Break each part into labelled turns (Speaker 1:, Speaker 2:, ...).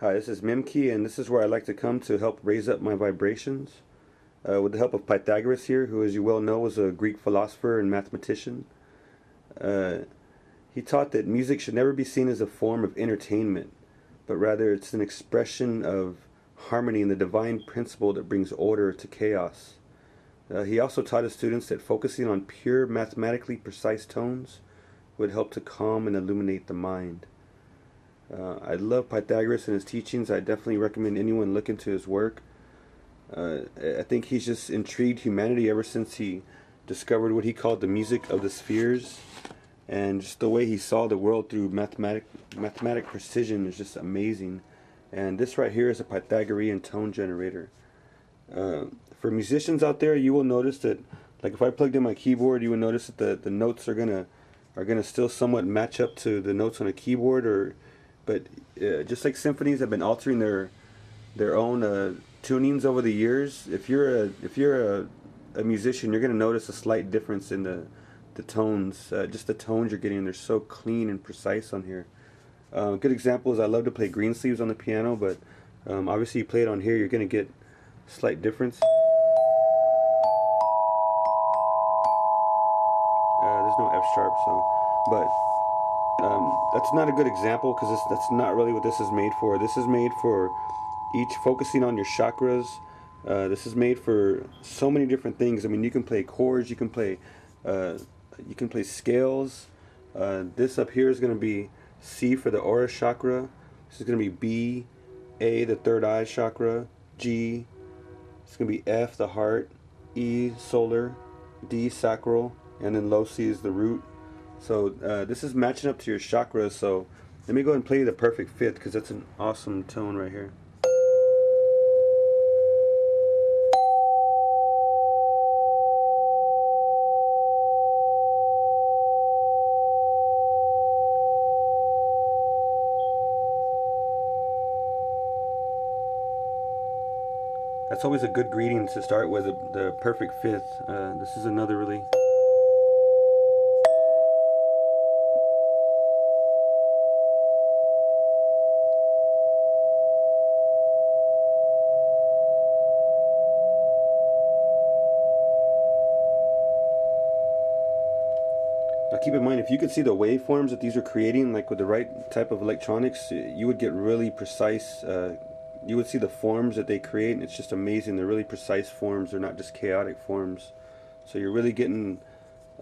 Speaker 1: Hi, this is Mimki, and this is where I like to come to help raise up my vibrations. Uh, with the help of Pythagoras here, who, as you well know, was a Greek philosopher and mathematician. Uh, he taught that music should never be seen as a form of entertainment, but rather it's an expression of harmony and the divine principle that brings order to chaos. Uh, he also taught his students that focusing on pure, mathematically precise tones would help to calm and illuminate the mind. Uh, I love Pythagoras and his teachings. I definitely recommend anyone look into his work. Uh, I think he's just intrigued humanity ever since he discovered what he called the music of the spheres, and just the way he saw the world through mathematic mathematic precision is just amazing. And this right here is a Pythagorean tone generator. Uh, for musicians out there, you will notice that, like if I plugged in my keyboard, you will notice that the, the notes are gonna are gonna still somewhat match up to the notes on a keyboard or but uh, just like symphonies have been altering their their own uh, tunings over the years, if you're a if you're a, a musician, you're gonna notice a slight difference in the the tones. Uh, just the tones you're getting, they're so clean and precise on here. Uh, good example is I love to play Greensleeves on the piano, but um, obviously you play it on here, you're gonna get slight difference. Uh, there's no F sharp, so but that's not a good example because that's not really what this is made for. This is made for each focusing on your chakras. Uh, this is made for so many different things. I mean, you can play chords, you can play, uh, you can play scales. Uh, this up here is going to be C for the aura chakra. This is going to be B, A, the third eye chakra, G. It's going to be F, the heart, E, solar, D, sacral, and then low C is the root. So uh, this is matching up to your chakras. So let me go and play the perfect fifth because that's an awesome tone right here. That's always a good greeting to start with, the, the perfect fifth. Uh, this is another really keep in mind, if you could see the waveforms that these are creating, like with the right type of electronics, you would get really precise, uh, you would see the forms that they create, and it's just amazing. They're really precise forms, they're not just chaotic forms. So you're really getting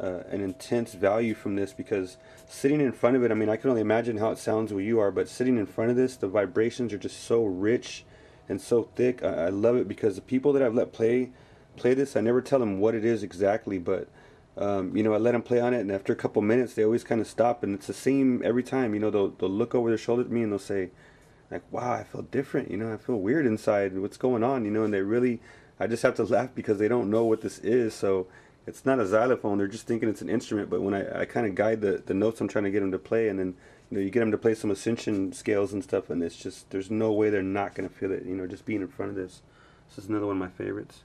Speaker 1: uh, an intense value from this because sitting in front of it, I mean, I can only imagine how it sounds where you are, but sitting in front of this, the vibrations are just so rich and so thick. I, I love it because the people that I've let play play this, I never tell them what it is exactly, but um, you know, I let them play on it, and after a couple minutes, they always kind of stop, and it's the same every time. You know, they'll they'll look over their shoulder at me and they'll say, like, "Wow, I feel different." You know, I feel weird inside. What's going on? You know, and they really, I just have to laugh because they don't know what this is. So it's not a xylophone. They're just thinking it's an instrument. But when I, I kind of guide the the notes I'm trying to get them to play, and then you know you get them to play some ascension scales and stuff, and it's just there's no way they're not gonna feel it. You know, just being in front of this. This is another one of my favorites.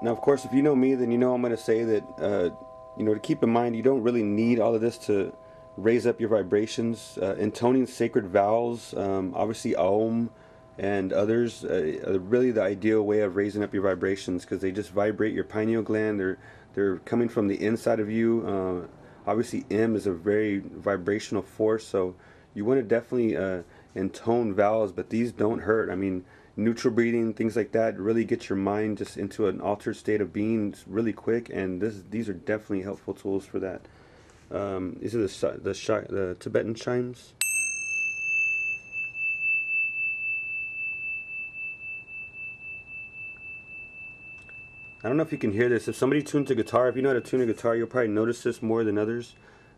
Speaker 1: Now, of course, if you know me, then you know I'm going to say that, uh, you know, to keep in mind, you don't really need all of this to raise up your vibrations. Uh, intoning sacred vowels, um, obviously Om and others, uh, are really the ideal way of raising up your vibrations because they just vibrate your pineal gland. They're they're coming from the inside of you. Uh, obviously, M is a very vibrational force, so you want to definitely uh, intone vowels, but these don't hurt. I mean neutral breathing, things like that, really get your mind just into an altered state of being really quick. And this, these are definitely helpful tools for that. Um, these are the the, the Tibetan chimes. I don't know if you can hear this. If somebody tunes a guitar, if you know how to tune a guitar, you'll probably notice this more than others.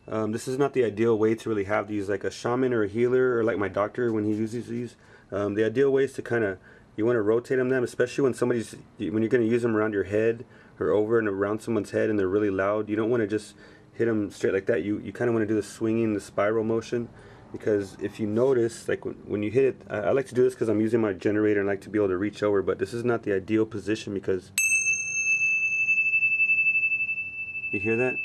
Speaker 1: Um, this is not the ideal way to really have these like a shaman or a healer or like my doctor when he uses these. Um, the ideal way is to kind of you want to rotate them, them especially when somebody's when you're going to use them around your head or over and around someone's head and they're really loud, you don't want to just hit them straight like that. You you kind of want to do the swinging, the spiral motion, because if you notice, like when, when you hit it, I, I like to do this because I'm using my generator and I like to be able to reach over, but this is not the ideal position because you hear that?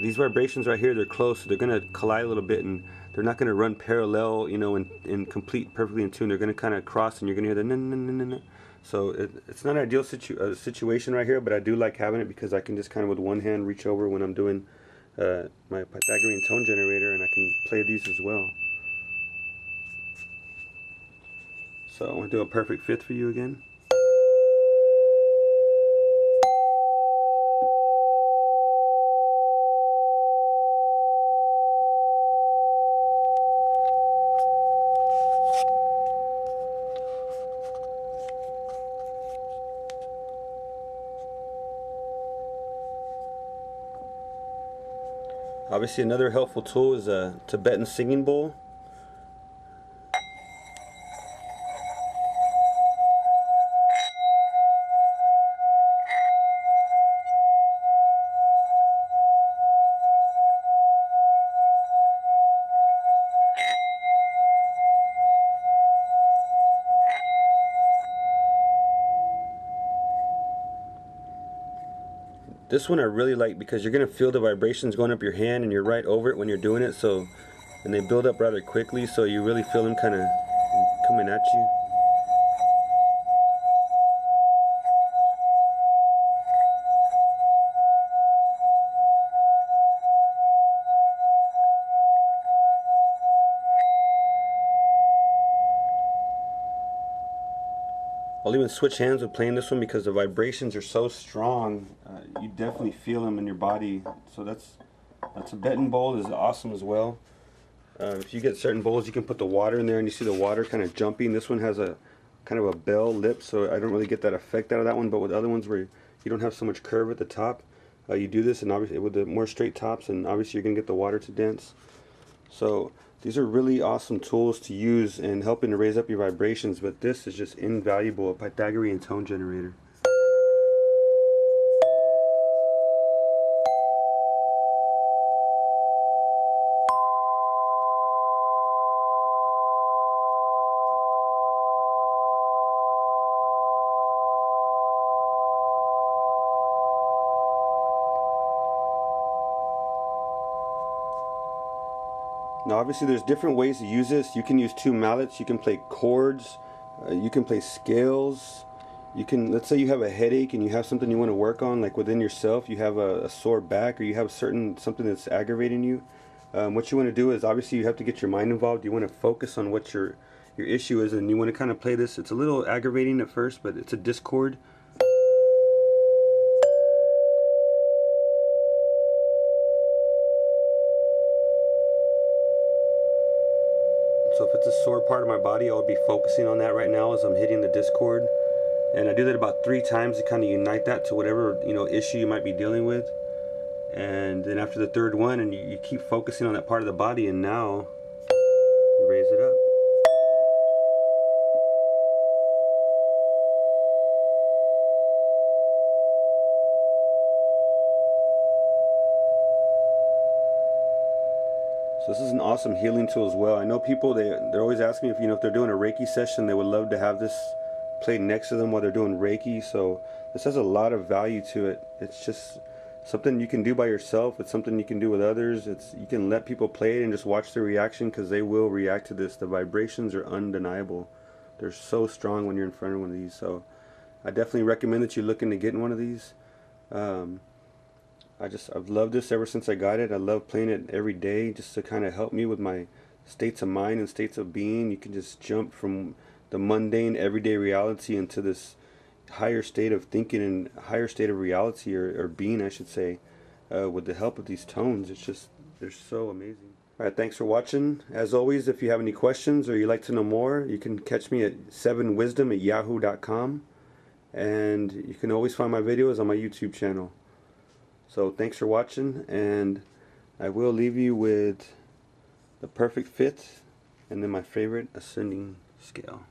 Speaker 1: These vibrations right here, they're close, so they're going to collide a little bit and they're not going to run parallel, you know, in, in complete, perfectly in tune. They're going to kind of cross and you're going to hear the na na na na na. So it, it's not an ideal situ uh, situation right here, but I do like having it because I can just kind of with one hand reach over when I'm doing uh, my Pythagorean tone generator and I can play these as well. So I'm going to do a perfect fifth for you again. Obviously another helpful tool is a Tibetan singing bowl. This one I really like because you're going to feel the vibrations going up your hand and you're right over it when you're doing it. So, and they build up rather quickly so you really feel them kind of coming at you. I'll even switch hands with playing this one because the vibrations are so strong. You definitely feel them in your body. So that's that's a Tibetan bowl is awesome as well. Uh, if you get certain bowls, you can put the water in there and you see the water kind of jumping. This one has a kind of a bell lip, so I don't really get that effect out of that one. But with other ones where you don't have so much curve at the top, uh, you do this, and obviously with the more straight tops, and obviously you're gonna get the water to dance. So these are really awesome tools to use in helping to raise up your vibrations, but this is just invaluable, a Pythagorean tone generator. Now obviously there's different ways to use this. You can use two mallets, you can play chords, uh, you can play scales. You can, let's say you have a headache and you have something you want to work on, like within yourself, you have a, a sore back or you have a certain, something that's aggravating you. Um, what you want to do is obviously you have to get your mind involved. You want to focus on what your, your issue is and you want to kind of play this. It's a little aggravating at first, but it's a discord. Sore part of my body, I'll be focusing on that right now as I'm hitting the discord. And I do that about three times to kind of unite that to whatever, you know, issue you might be dealing with. And then after the third one, and you, you keep focusing on that part of the body, and now you raise it up. This is an awesome healing tool as well. I know people they they're always asking me if you know if they're doing a Reiki session, they would love to have this played next to them while they're doing Reiki. So this has a lot of value to it. It's just something you can do by yourself. It's something you can do with others. It's you can let people play it and just watch their reaction because they will react to this. The vibrations are undeniable. They're so strong when you're in front of one of these. So I definitely recommend that you look into getting one of these. Um, I just I've loved this ever since I got it. I love playing it every day just to kind of help me with my states of mind and states of being. You can just jump from the mundane everyday reality into this higher state of thinking and higher state of reality or, or being I should say uh, with the help of these tones. It's just they're so amazing. Alright, thanks for watching. As always, if you have any questions or you'd like to know more, you can catch me at 7wisdom at yahoo.com and you can always find my videos on my YouTube channel. So thanks for watching and I will leave you with the perfect fifth and then my favorite ascending scale.